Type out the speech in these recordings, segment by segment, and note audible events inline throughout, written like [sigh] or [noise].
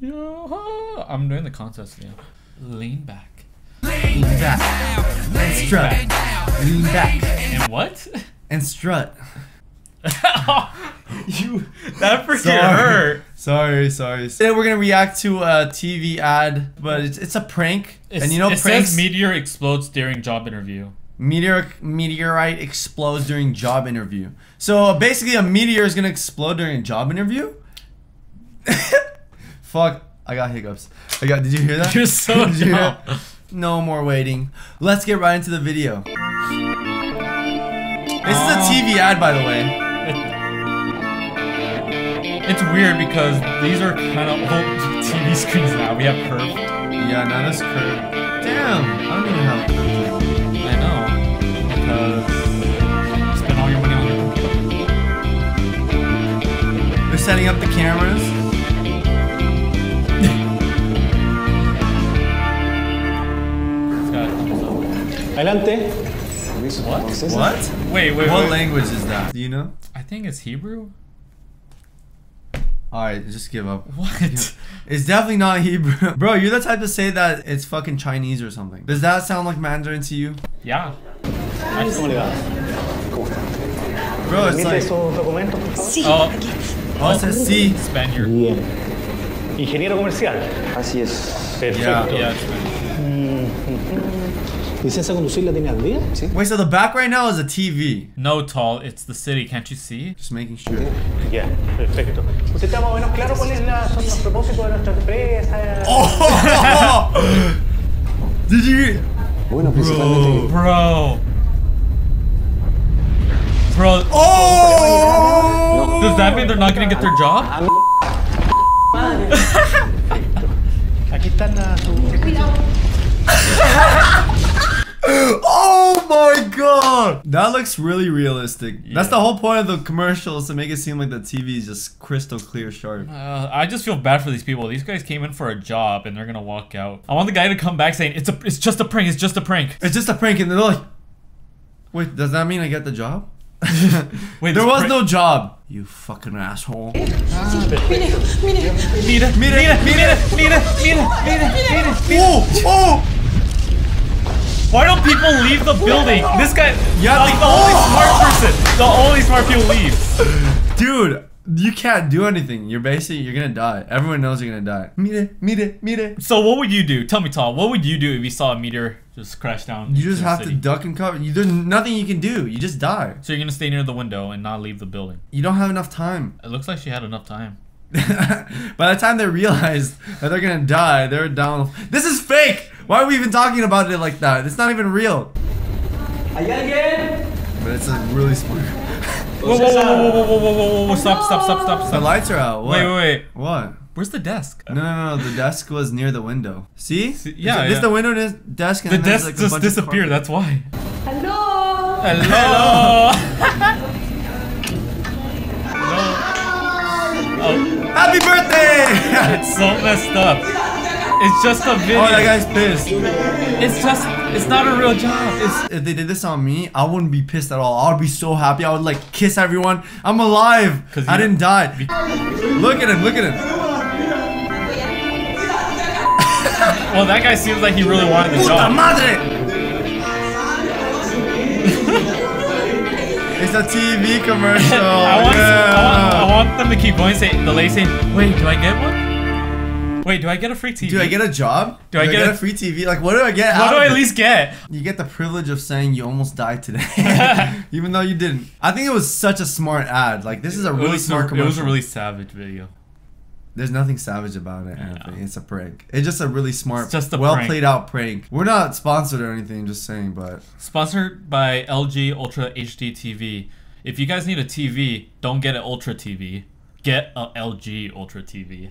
Yeah. I'm doing the contest now. Lean back. Lean back and strut. Lean back And what? and strut. [laughs] you that freaking Sorry. hurt. Sorry, sorry. Today we're gonna react to a TV ad, but it's, it's a prank. and you know, it pranks. says meteor explodes during job interview. meteor meteorite explodes during job interview. So basically, a meteor is gonna explode during a job interview. [laughs] Fuck! I got hiccups. I got. Did you hear that? You're so [laughs] Did you hear that? No more waiting. Let's get right into the video. This is a. TV ad, by the way. It's weird because these are kind of old TV screens now. We have curved. Yeah, now this curve. Damn, I don't even have a curve. I know. Because spend all your money on your They're setting up the cameras. Adelante. What? What? Wait, wait, What wait. language is that? Do you know? I think it's Hebrew. Alright, just give up. What? [laughs] It's definitely not Hebrew. [laughs] Bro, you're the type to say that it's fucking Chinese or something. Does that sound like Mandarin to you? Yeah. Ah, ¿Cómo le va? Bro, it's like. esos documentos? Oh, Oh, it says C. Spaniard. Bien. Ingeniero comercial. Así es. Perfecto. Yeah. Yeah, it's Spaniard. Mm-hmm. ¿Licencia de conducir la tiene al día? Sí. Wait, so the back right now is a TV. No, Tal. It's the city. Can't you see? Just making sure. Ya, perfecto. ¿Usted está más o menos claro cuáles la- son los propósitos de nuestra empresa? Oh! [laughs] Did you? Bueno, principalmente. Bro. Bro. Oh! Does that mean they're not gonna get their job? [laughs] Aquí están ah, las... [laughs] Oh my god! That looks really realistic. That's the whole point of the commercials to make it seem like the TV is just crystal clear sharp. Uh, I just feel bad for these people. These guys came in for a job and they're gonna walk out. I want the guy to come back saying it's a, it's just a prank. It's just a prank. It's just a prank, and they're like, "Wait, does that mean I get the job?" [laughs] Wait, there was no job. You fucking asshole. Mira, mira, mira, mira, mira, mira, mira. Oh, oh! Why don't people leave the building? This guy, Yeah, like the oh! only Oh! smart person, the only smart people leave. Dude, you can't do anything. You're basically you're gonna die. Everyone knows you're gonna die. Mire, mire, mire. So what would you do? Tell me, Tom. What would you do if you saw a meteor just crash down? You just have to duck and cover. You, there's nothing you can do. You just die. So you're gonna stay near the window and not leave the building. You don't have enough time. It looks like she had enough time. [laughs] By the time they realize that they're gonna die, they're down. This is fake. Why are we even talking about it like that? It's not even real. ¿Hay alguien? But it's a really smart. Whoa, whoa, whoa, whoa, whoa, whoa, whoa, whoa, whoa! Stop, stop, stop, stop, The lights are out. What? Wait, wait, wait. What? Where's the desk? No, no, no. The desk was near the window. See? See- Is yeah, it- This yeah. the window this desk. And The then desk like, a just bunch disappeared. That's why. Hello. Hello. Oh, [laughs] Happy birthday! it's [laughs] so messed up. It's just a video. oh, that guy's pissed. It's just, it's not a real job. It's If they did this on me, I wouldn't be pissed at all. I would be so happy. I would like kiss everyone. I'm alive. 'Cause I didn't die. Look at him. Look at him. well, that guy seems like he really wanted the Puta job. madre! it's a TV commercial. [laughs] I want, yeah. I, want, I want them to keep going. Say the lady saying, "Wait, do I get one? Wait, do I get a free TV? Do I get a job? Do I get a a- free TV? Like, what do I get? What do I at least get? You get the privilege of saying you almost died today, [laughs] [laughs] even though you didn't. I think it was such a smart ad. Like, this is a really smart a, it was a really savage video. There's nothing savage about it, Anthony. It's a prank. It's just a really smart, It's just a well prank. played out prank. We're not sponsored or anything, just saying, but Sponsored by LG Ultra HD TV. If you guys need a TV, don't get an Ultra TV. Get a LG Ultra TV.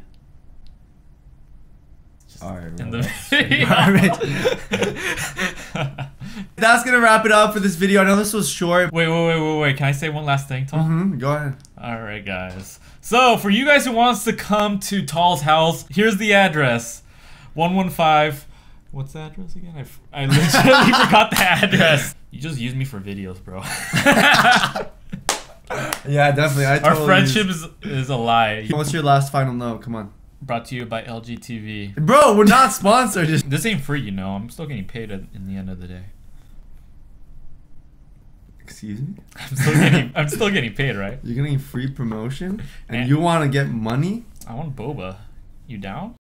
All right. In the video. [laughs] [laughs] That's gonna wrap it up for this video. I know this was short. Wait, wait, wait, wait, wait. Can I say one last thing, Tom? hmm Go ahead. All right, guys. So, for you guys who wants to come to Tal's house, here's the address. 115. What's the address again? I, f- I [laughs] literally forgot the address. You just use me for videos, bro. Yeah, definitely. I Our totally friendship is, is a lie. What's your last final note? Come on. Brought to you by LG TV. Bro, we're not sponsored. [laughs] This ain't free, you know. I'm still getting paid at, in the end of the day. excuse me. [laughs] I'm still getting. [laughs] I'm still getting paid, right? You're getting free promotion, and Eh. you want to get money? I want boba. You down?